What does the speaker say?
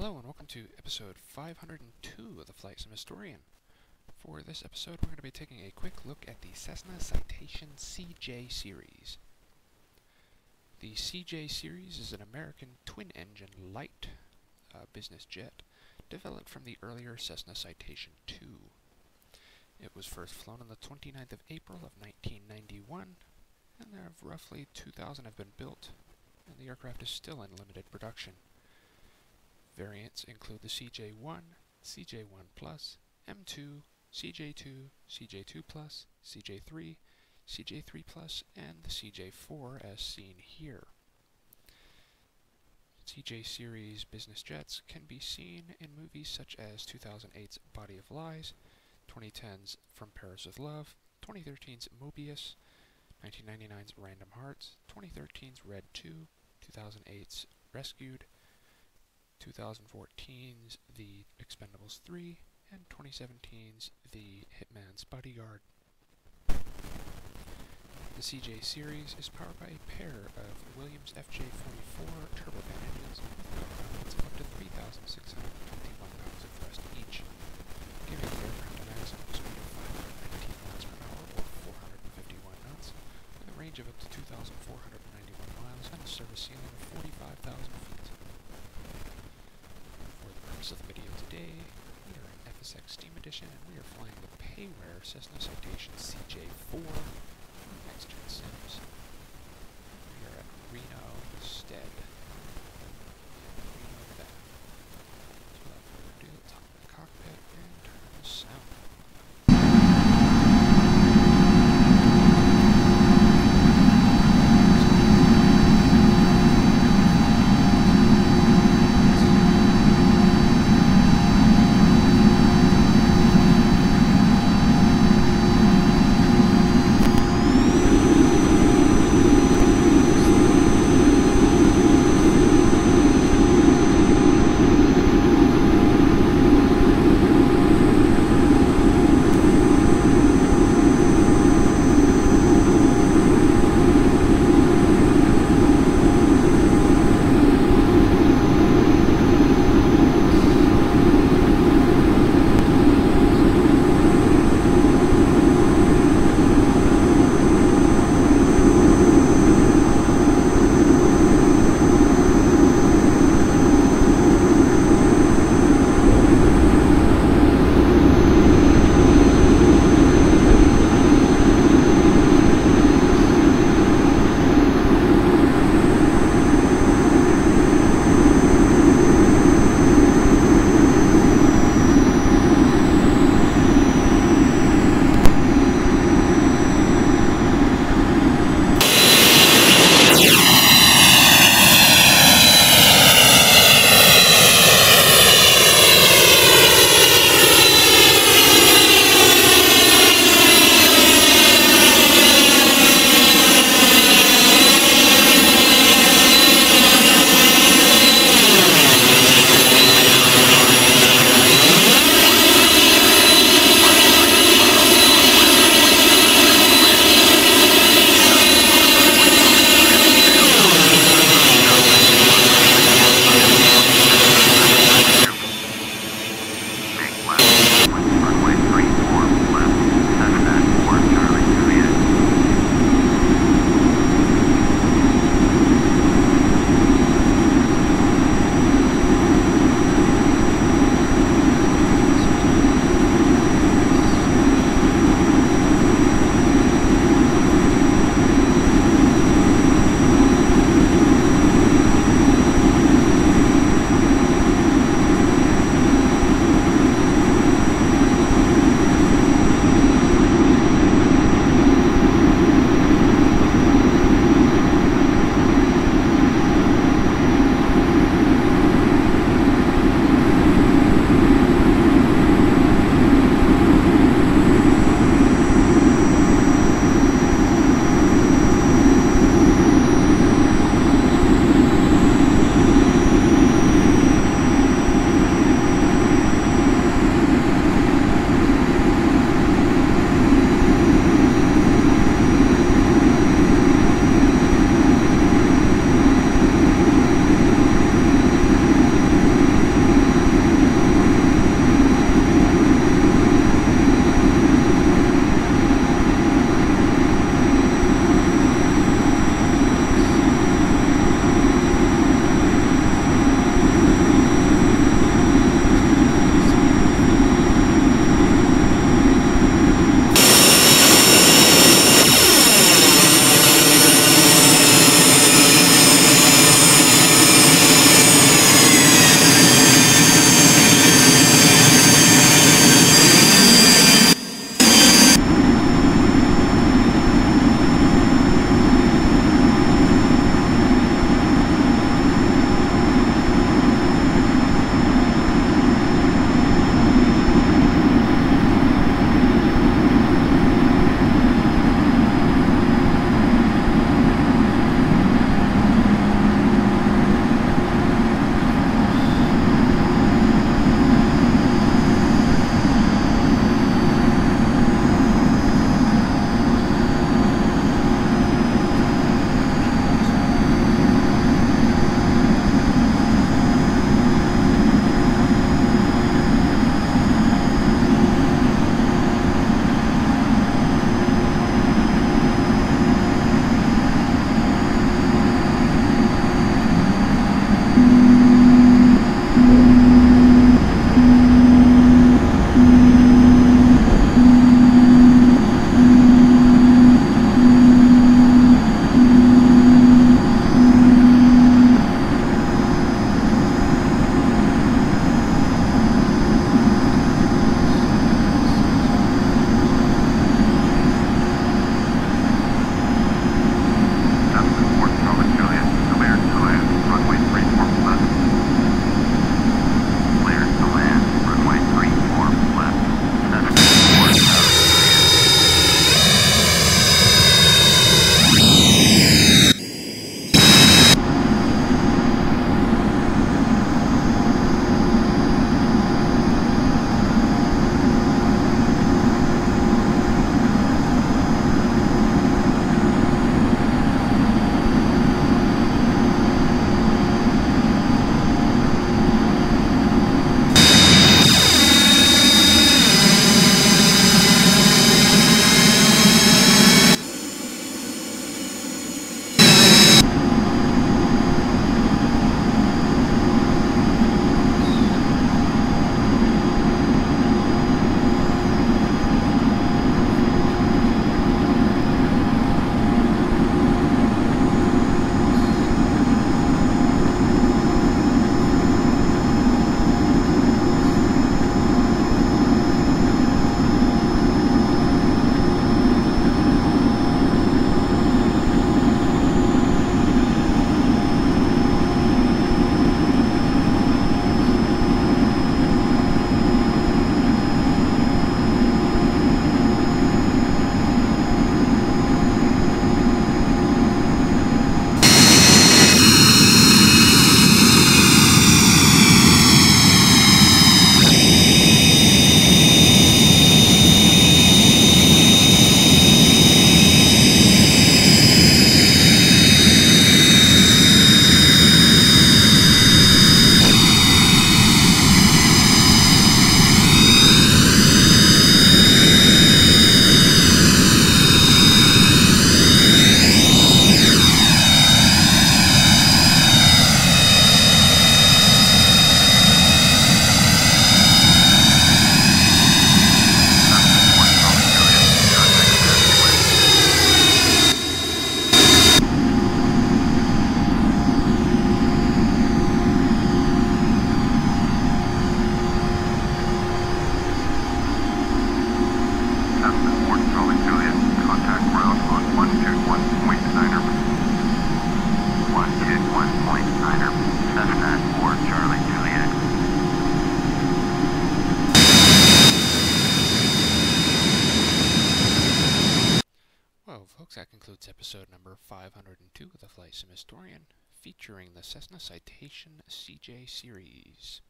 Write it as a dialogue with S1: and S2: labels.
S1: Hello and welcome to episode 502 of the Flight Sim Historian. For this episode, we're going to be taking a quick look at the Cessna Citation CJ series. The CJ series is an American twin-engine light uh, business jet developed from the earlier Cessna Citation II. It was first flown on the 29th of April of 1991, and there have roughly 2,000 have been built, and the aircraft is still in limited production. Variants include the CJ1, CJ1 Plus, M2, CJ2, CJ2 Plus, CJ3, CJ3 Plus, and the CJ4 as seen here. CJ series business jets can be seen in movies such as 2008's Body of Lies, 2010's From Paris with Love, 2013's Mobius, 1999's Random Hearts, 2013's Red 2, 2008's Rescued, 2014's The Expendables 3, and 2017's The Hitman's Bodyguard. The CJ series is powered by a pair of Williams FJ44 turbofan engines with power up to 3,621 pounds of thrust each, giving the aircraft a maximum speed of 519 miles per hour or 451 knots, with a range of up to 2,491 miles and a service ceiling of 45,000 feet. Purpose of the video today, we are in FSX Steam Edition and we are flying the Payware Cessna Citation CJ4 Next Gen Sims. We are at Reno Stead. Folks, that concludes episode number 502 of the Flight Sim Historian, featuring the Cessna Citation CJ series.